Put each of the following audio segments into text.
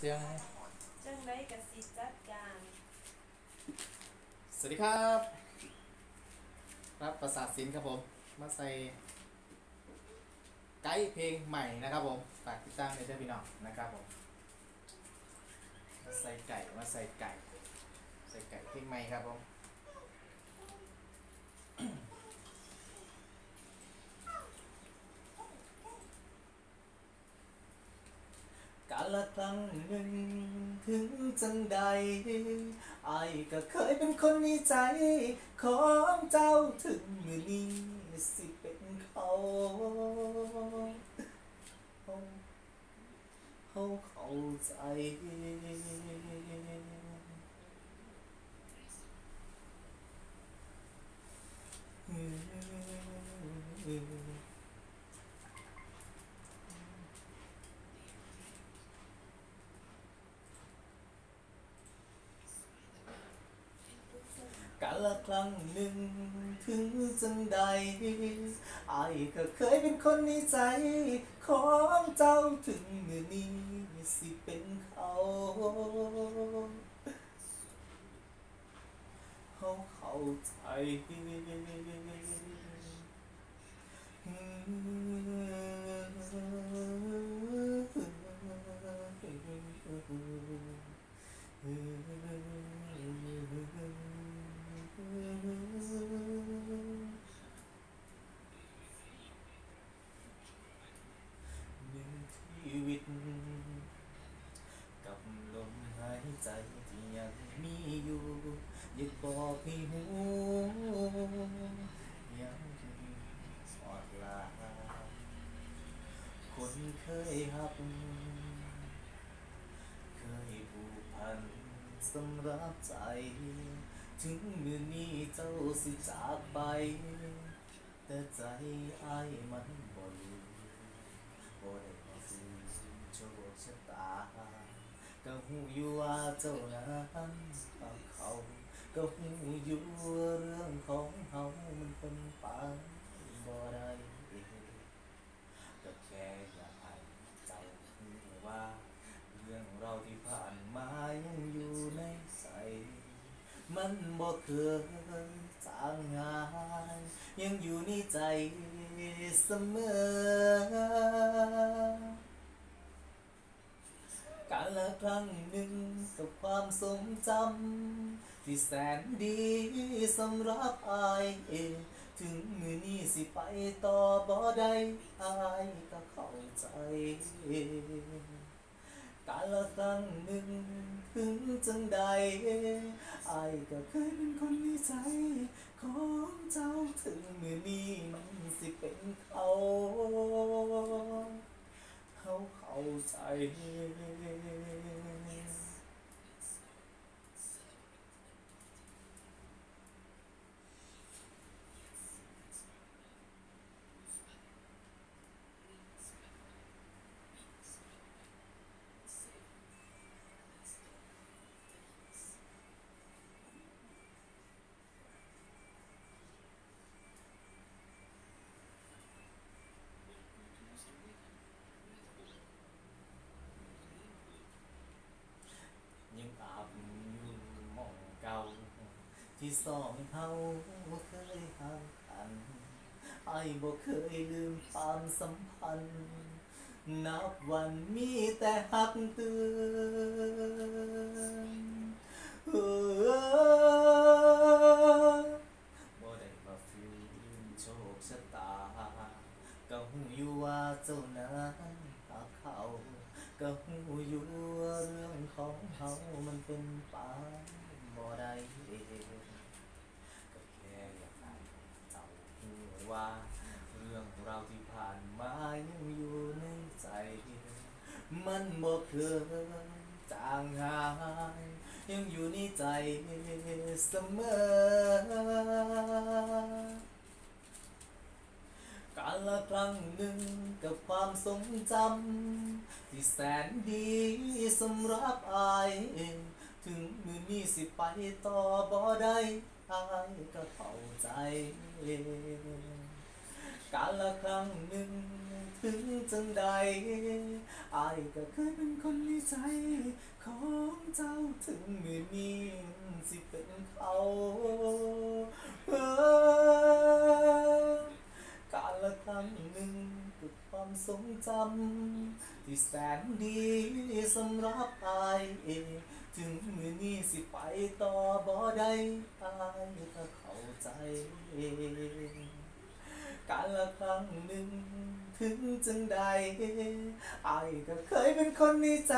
เสียงให้จังไรกับสิจัดการสวัสดีครับ รับประสาทศิลป์ครับผม มาใส่ไกด์เพลงใหม่นะครับผม ฝากติดตามในเด้อพี่น้องนะครับผม มาใส่ไก่ มาใส่ไก่ ใส่ไก่เพลงใหม่ครับผม ตั้งหนึ่งถึงจังใดไอ้ก็เคยเป็นคนในใจ ของเจ้าถึงมือนี้สิเป็นเขาเขาเขาเข้าใจ กา ละครั้งหนึ่ง ถึงจังใดไอ้ายก็เคยเป็นคนในใจ ของเจ้าถึงมือนี้สิเป็นเขาเขาเข้าใจหนึ่งชีวิต กับลมหายใจที่ ยังมีอยู่อยากบอกให้หูยังมีอดลาคนเคยหัก เคยผูกพันสำหรับใจ ถึงมือนี้เจ้าสิจากไป แต่ใจอ้ายมันบ่รู้บ่ได้มาฟื้นโชคชะตา ก็หู อยู่ว่าเจ้านั้นเขาก็หูอยู่เรื่องของเขามันเป็นไปบ่ได้ก็แค่อยากให้เจ้ารู้ว่า เรื่องเราที่ผ่านมายังอยู่ในใจมันบ่เคยจางหายยังอยู่ในใจเสมอ กาละครั้งหนึ่งกับความทรงจำที่แสนดีสำหรับอายเองถึงมือนี้สิไปต่อบ่ได้อายก็เข้าใจกาละครั้งหนึ่งถึงจังใดอายก็เคยเป็นคนในใจ ของเจ้าถึงมือนี้มันสิเป็นเขา เขาเข้าใจ ยังอาบอยู่หมองเก่า ที่สองเฮาเคยห่างกันไอ้บ่เคยลืมความสัมพันธ์ นับวันมีแต่หักเตือนเออบ่ได้มาฟื้นโชคชะตา ก็หูอยู่ว่าเจ้านั้นหักเขาก็หูอยู่ว่าเรื่องของเขามันเป็นไปบ่ได้ก็แค่อยากให้เจ้าหู ว่า เรื่องเราวที่ผ่านมายังอยู่ในใจ มันบ่เคยจางหาย ยังอยู่ในใจเสมอกาละครั้งหนึ่งกับความทรงจำที่แสนดีสำหรับอาย ถึงมือนี้สิไปต่อบ่ได้ อายก็เข้าใจ กาละครั้งหนึ่งถึงจังใดอายก็เคยเป็นคนในใจ ของเจ้าถึงมือนี้สิเป็นเขา ความทรงจำที่แสนดีสำหรับอายเองถึงมือนี้สิไปต่อบ่ได้อายก็เข้าใจกาลละครั้งหนึ่งถึงจังใดอายก็เคยเป็นคนในใจ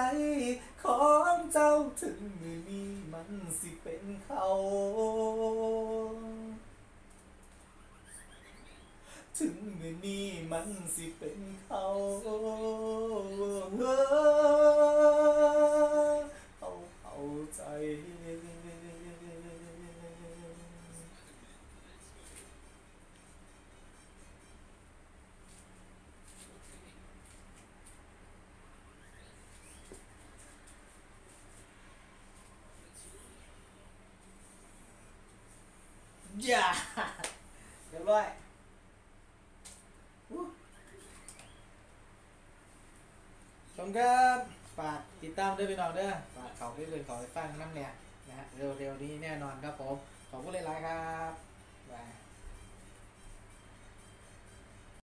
ของเจ้าถึงมือนี้มันสิเป็นเขา ถึง มือนี้มันสิเป็นเขาเขาเข้าใจอย่าเรียบร้อย ชมครับฝากติดตามด้วยพี่น้องเด้อฝากเขาไปเลยเขอไปฟังน้ำเนี่ยนะฮะเร็วๆนี้แน่นอนครับผมขอบคุณหลายๆครับบาย